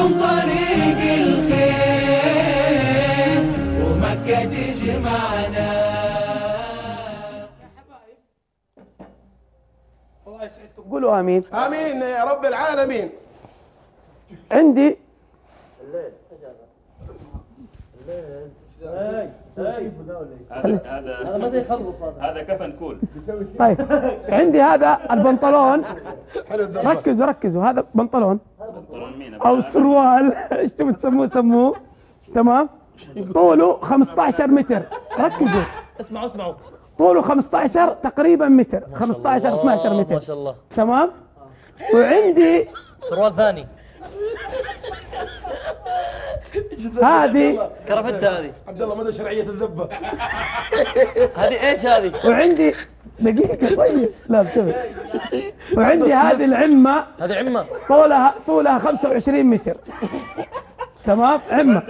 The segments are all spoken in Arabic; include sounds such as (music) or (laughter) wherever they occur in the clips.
نرسم طريق الخير ومكة تجمعنا. قولوا آمين. آمين يا رب العالمين. عندي هذا هذا. هذا كفن كول. طيب. عندي هذا البنطلون. ركزوا ركزوا. هذا بنطلون. أو سروال. (laughs) إيش تبي تسموه سموه تمام؟ طوله 15 متر. ركزوا. اسمعوا اسمعوا. طوله 15 تقريبا متر. 15 12 ما متر. شاء الله. تمام؟ وعندي سروال ثاني. هذه كرافته هذه. عبد الله مدى شرعية الذبة. هذه إيش هذه؟ وعندي دقيقة طيب. لا انتبه. وعندي هذه العمة. هذه عمة. طولها طولها 25 متر. تمام؟ عمة.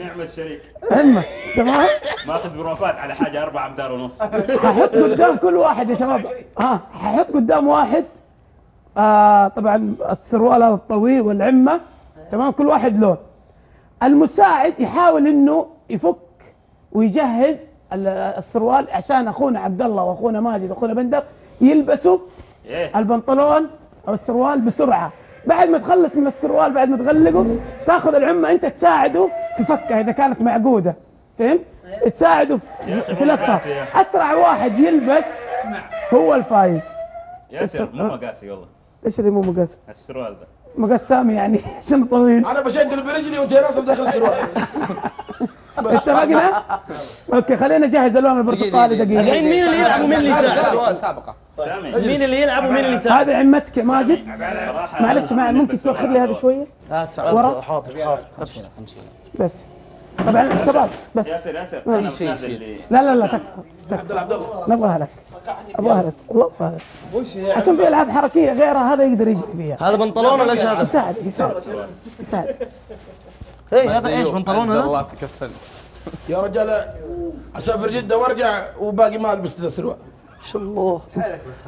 نعم الشريك. عمة. تمام؟ ماخذ بروفات على حاجة أربع أمتار ونص. هحط قدام كل واحد يا شباب. ها هحط قدام واحد. آه طبعا السروال هذا الطويل والعمة. تمام؟ كل واحد لون. المساعد يحاول إنه يفك ويجهز السروال عشان أخونا عبد الله وأخونا ماجد وأخونا بندر يلبسوا إيه. البنطلون أو السروال بسرعة. بعد ما تخلص من السروال بعد ما تغلقه تأخذ العمة أنت تساعده في فكها إذا كانت معقودة. فهمت؟ تساعده في مقاسي أخي. أسرع واحد يلبس هو الفايز. ياسر مو مقاسي والله. إيش اللي مو مقاس؟ السروال ذا مقاس سامي يعني (laughs) عشان طويل؟ أنا بشنقل برجلي وانت ناصر داخل السروال اتفقنا؟ أوكي خلينا نجهز ألوان البرتقالي دقيقة الحين مين اللي يلعب ومين اللي يساعد؟ سؤال مسابقة سامي. مين اللي يلعب ومين اللي يساعد؟ هذه عمتك يا ماجد. معلش مع ممكن توخر لي هذا شوية. ورا. حاضر حاضر بس. طبعا شباب بس. ياسر ياسر أنا شيء لا لا لا تكفى عبد الله عبد الله. نبغاها لك ابغاها لك والله ابغاها لك عشان في ألعاب حركية غيرها هذا يقدر يجري فيها. هذا بنطلون ولا إيش هذا؟ يساعد يساعد. يساعد. إيه هذا إيش بنطلون هذا؟ الله تكفلت يا رجال أسافر جدة وأرجع وباقي ما البس ذا السروال ما شاء الله.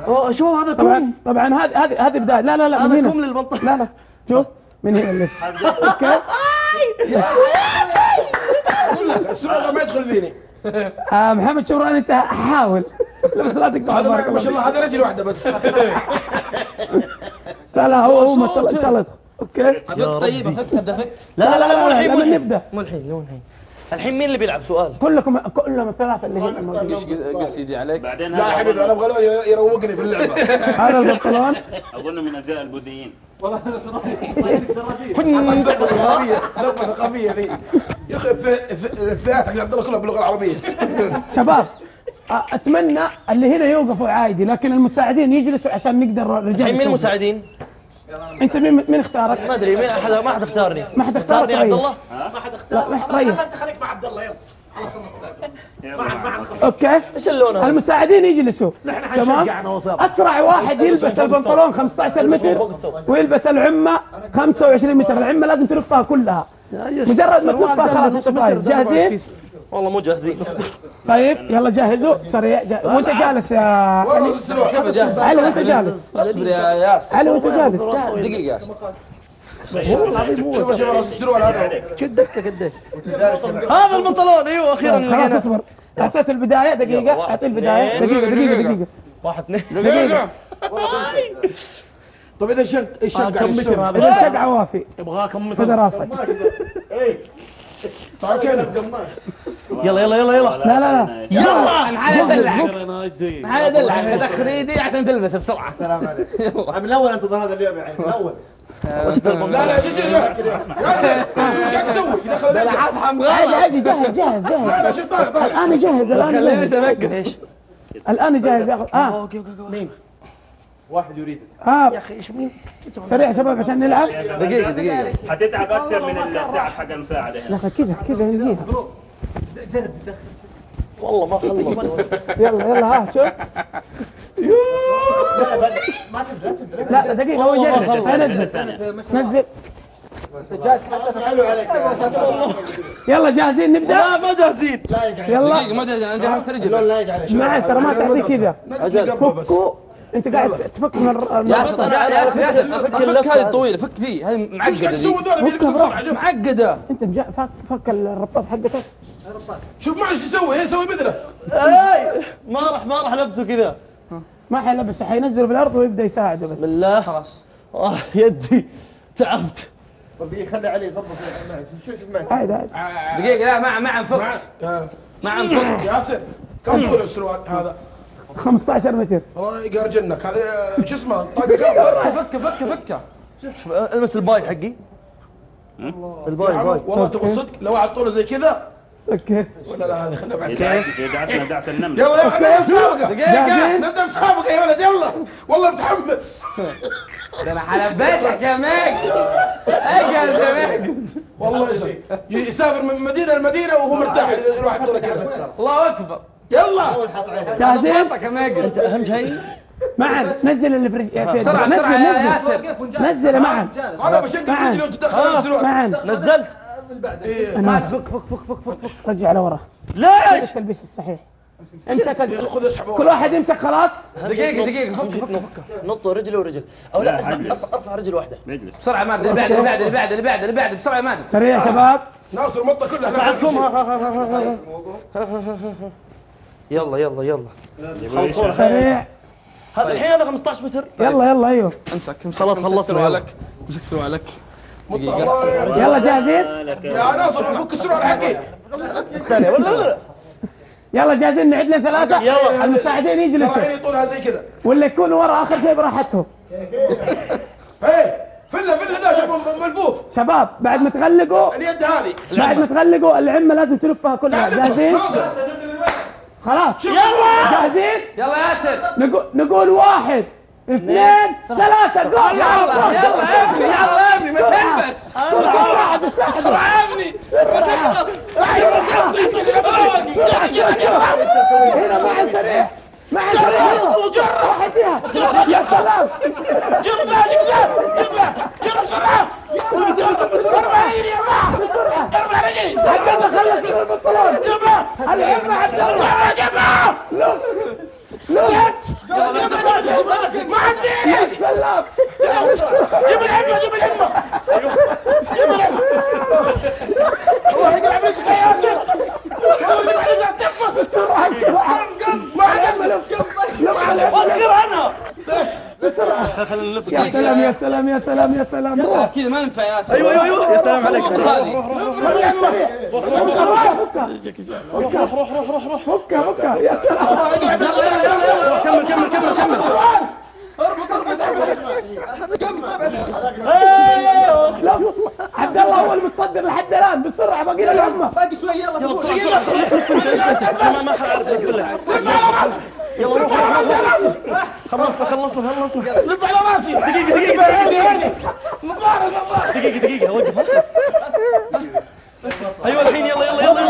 أوه شوف هذا طبعا كم طبعا هذه هذه هذه بداية. لا لا لا هذا كم للبنطلون لا لا شوف من هنا اللبس (laughs) أوكي. أقول لك السروال ده ما يدخل فيني آه محمد شوران أنت حاول. لا تقطع هذا ما شاء الله هذا رجل واحدة بس. لا لا هو هو ما شاء الله إن شاء الله يدخل. أوكي. افك طيب افك ابدا افك لا لا لا مو الحين مو لما الحين نبدا مو الحين مو الحين. الحين مين اللي بيلعب؟ سؤال؟ كلكم كلهم الثلاثة اللي هنا موجودين. إيش قس يجي عليك. بعدين لا حبيبي أنا أبغى يروقني في اللعبة. هذا البنطلون اظن من ازياء البوذيين. ذبه (laughs) (laughs) ثقافيه ذبه ثقافية ذي يا أخي في- في- افيهاتك يا عبد الله كلها باللغة العربية. (laughs) شباب أتمنى اللي هنا يوقفوا عادي لكن المساعدين يجلسوا عشان نقدر رجال الحين مين. المساعدين؟ أنت مين مين اختارك؟ ما أدري مين احد ما حد اختارني. ما حد اختارني عبد ريح. الله؟ لا ما- ريح يلا مع- okay إيش اللون هذا؟ المساعدين يجلسوا. تمام؟ أسرع واحد يلبس البنطلون 15 متر ويلبس العمة 25 متر. العمة لازم تلفها كلها. مجرد ما تلفها خلاص انت فايز. جاهزين؟ والله مو جاهزين. طيب يلا جهزوا سريع. وانت جالس يا علي؟ وانت جالس. اصبر يا ياسر. علي وانت جالس. دقيقة يا ياسر شوف شوف راس السروال هذا. هذا البنطلون أيوه أخيرا خلاص اصبر. أعطيت البداية دقيقة أعطيت البداية. دقيقة دقيقة دقيقة. واحد اثنين. دقيقة. طيب إذا هذا؟ إذا شق عوافي. يبغاه كم خذ؟ راسك تعال كيف يلا يلا يلا يلا لا لا لا. يلا. (laughs) أنا ادلعك أنا ادلعك ادخل يدي عشان تلبس بسرعة. من الأول انتظر هذا اليوم يعني من الأول. لا لا شوف شوف شوف إيش قاعد تسوي؟ يدخل البيت افهم عادي عادي جاهز جاهز لا جاهز. لا شوف طالع طالع الآن جاهز الآن خليني اتوقف إيش؟ الآن جاهز ياخذ آه. أوكي أوكي أوكي. واحد يريد. آه. يا أخي إيش مين؟ سريع يا شباب عشان نلعب. دقيقة دقيقة حتتعب أكثر من التعب حق المساعدة هنا. لا كذا كذا نجيها والله ما خلص. يلا يلا ها شوف لا دقيقة هو جاهز. نزل نزل حلو عليك. يلا جاهزين نبدأ؟ لا ما جاهزين. يلا. ما جهز أنا جهزت رجل اللون بس. لايق عليك معي ترى ما تعطي كذا. انت قاعد تفك من ياسر الرصاص. ياسر ياسر فك هذه هذه. طويلة فك ذي هذه إيش معقدة قاعد ذي معقدة. انت مجا... فك فك الرباط حقتك شوف معلش إيش يسوي هي يسوي مثله. اي ما راح ما راح لبسه كذا. ما حيلبس حينزله بالأرض ويبدأ يساعده بس. بالله خلاص. آه يدي. تعبت. طب خلي علي يظبط معي شوف شوف معي. عادي عادي. دقيقة لا ما ما نفك معك آه. ما نفك ياسر كم طول السروال هذا؟ 15 متر. والله يقرجنك هذا شو اسمه؟ (laughs) طاقة كم؟ فك فك فك شوف المس الباي حقي. الباي الباي. والله تبغى صدق؟ لو واحد طوله زي كذا. أوكي. ولا لا هذا خلنا بعد. يدعسنا دعس النمل. يلا يلا نبدأ مسابقه جاهزين؟ نبدأ مسابقه يا ولد يلا. والله متحمس. ده أنا حلبسك كمان أجل كمان والله يسوي يسافر من مدينة لمدينة وهو مرتاح. يروح طوله كذا. الله أكبر. يلا. جاهزين؟ أنت أهم شيء؟ معا نزل اللي في رج- في بسرعة نزل بسرعة يا ياسر. نزل معا أنا بشد معا. رجلي وانت تدخل السروال معا نزلت. إيه. أنا فك فك فك فك فك. فك رجع لورا. ليش؟ التلبيس الصحيح. امسك خذ اسحب كل واحد يمسك خلاص؟ دقيقة دقيقة فك فك فك. نط رجل ورجل. أو لا اسمع. أرفع رجل واحدة. اجلس بسرعة مادة اللي بعد اللي بعد اللي بعد اللي بعد اللي بعد. بسرعة مادة سريع يا شباب. ناصر مطه كلها. ساعدكم ها ها ها ها ها ها ها. يلا يلا يلا. سريع. هذا الحين هذا 15 متر. يلا يلا أيوه. امسك امسك خلاص امسك خلصنا، سروالك امسك يا- يلا جاهزين؟ يا ناصر فك السروال حقي. الثانية ولا لا لا يلا جاهزين؟ نعد لنا ثلاثة. يلا. المساعدين يجلسوا. ترى عيني طولها زي كذا. واللي يكون ورا آخر شيء براحتهم. إيه فله فله ذا شوف ملفوف. شباب بعد ما تغلقوا اليد هذه. بعد ما تغلقوا العمة لازم تلفها كلها. جاهزين؟ خلاص يلا جاهزين يلا ياسر نقول نقول واحد اثنين ثلاثة قول يلا يلا ابني يلا ابني ما تلبس بسرعة بسرعة يا ابني ما تخلص هنا مع سريع مع سريع واحد فيها يا سلام جيب ذا جيب ذا جيب ذا جيب بسرعة ارفع رجلي يا جماعة بسرعة ارفع رجلي عبد الله خلص من البنطلون جيبها العمة عبد الله جيبها لف لف ما عاد في يا سلام جيب العمه جيب العمه جيب العمه الله يقلع مسك يا ياسر والله اللي بعد ذا تنفس بسرعة بسرعة ما عاد لف لف على وخر أنا بسرعة خلينا نلف يا سلام يا سلام يا سلام يا سلام روح كذا ما ينفع يا ياسر أيوه أيوه أيوه يا سلام عليك فكها فكها فكها يا سلام يقلع مسك كمل كمل كمل كمل لف. عبد الله هو المتصدر لحد الان بسرعة باقي له العمة باقي شوي يلا يلا بسرعة بسرعة ما حعرف الفله يلا روح روح روح خلصنا خلصنا خلصنا لف على راسي دقيقة دقيقة عيني عيني نظاره نظاره دقيقة دقيقة وقف أيوه الحين يلا يلا يلا.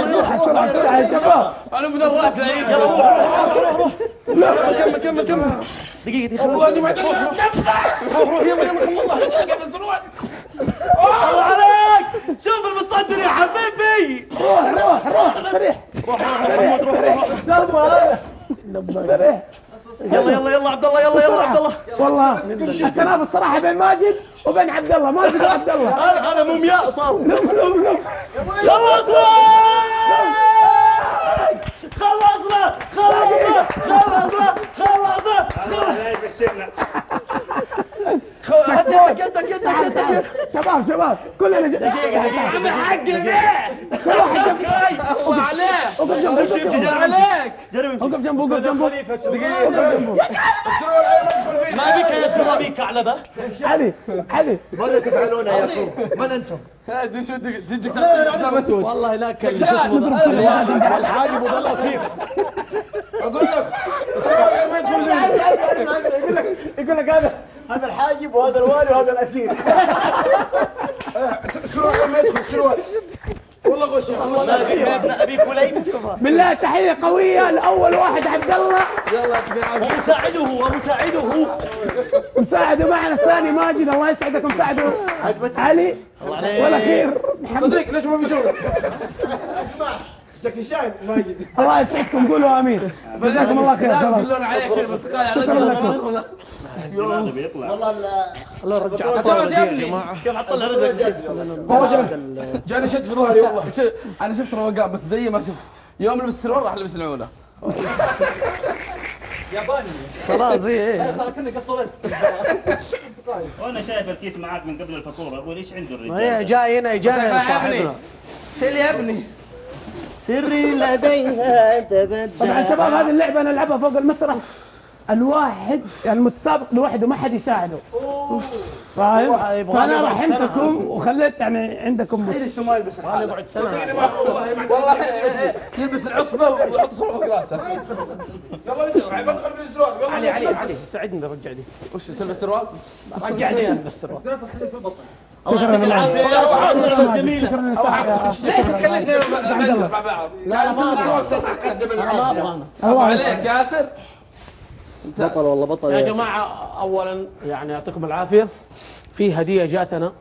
يلا أنا من الراس العيد. يلا روح روح روح روح. كمل كمل كمل. دقيقة دقيقة والله اني ما روح روح روح. يلا يلا والله حقق السروال الله عليك. شوف المتصدر يا حبيبي. روح روح روح. سريع. روح روح روح روح. سريع. يلا يلا يلا عبد الله يلا يلا عبد الله والله التنافس صراحة بين ماجد وبين عبد الله ماجد وعبد الله هذا هذا مومياء صار لف لف لف خلصنا خلصنا خلصنا خلصنا خلصنا هد يدك يدك يدك يدك شباب شباب كلنا دقيقة دقيقة. حق ليه كل واحد جنب الله عليك وقف جنبه وقف جنبه عليك. جرب امشي وقف جنبه وقف جنبه وقف جنبه فيه ما بك يا شرابي كعلبة علي علي. ماذا تفعلون يا أخو؟ من أنتم؟ شو تجيك حسام أسود. والله لا كل أقول لك يدخل فيه يقول لك هذا هذا الحاجب وهذا الوالي وهذا الأسير. ما يدخل السروال والله غش. ابن أبي كليب. بالله تحية قوية لأول واحد عبد الله. يلا ومساعده ومساعده. مساعده معنا الثاني ماجد الله يسعدك مساعده علي الله عليك. والأخير محمد. صديق ليش ما في شغل؟ (laughs) زكي شاين ماجد. (laughs) الله يسعدكم قولوا آمين. جزاكم الله خير لا خلاص. يقولون عليك البرتقال شكرا لكم. هذا بيطلع والله ال- الله رجع اعتمد يا ابني كيف عطل رزق؟ هو جا- جاني شد في ظهري والله. (laughs) أنا شفت روقان بس زي ما شفت. يوم لبس السروال راح لبس العولة. (laughs) خلاص إيه. وأنا شايف الكيس معاك من قبل الفاتورة. وليش عنده الرجال؟ جاي هنا جانا صاحبنا. شيل يا ابني. سري لديها طبعا تبدى شباب هذه اللعبة نلعبها فوق المسرح. الواحد يعني المتسابق لوحده ما حد يساعده. فاهم؟ فانا يقعد رحمتكم وخليت يعني عندكم شو ما يلبس الحالة يقعد سنة والله والله إيه، إيه، يلبس العصبة ويحط صبعه فوق راسه. علي علي علي ساعدني رجعني. وش تلبس سروال؟ رجعني أنا بس السروال شكرا لله جميله شكرا مع بعض؟ لا لا ما أبغى أنا الله عليك ياسر. بطل والله بطل يا جماعة اولا يعني يعطيكم العافية. في هدية جاتنا